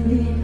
Amen.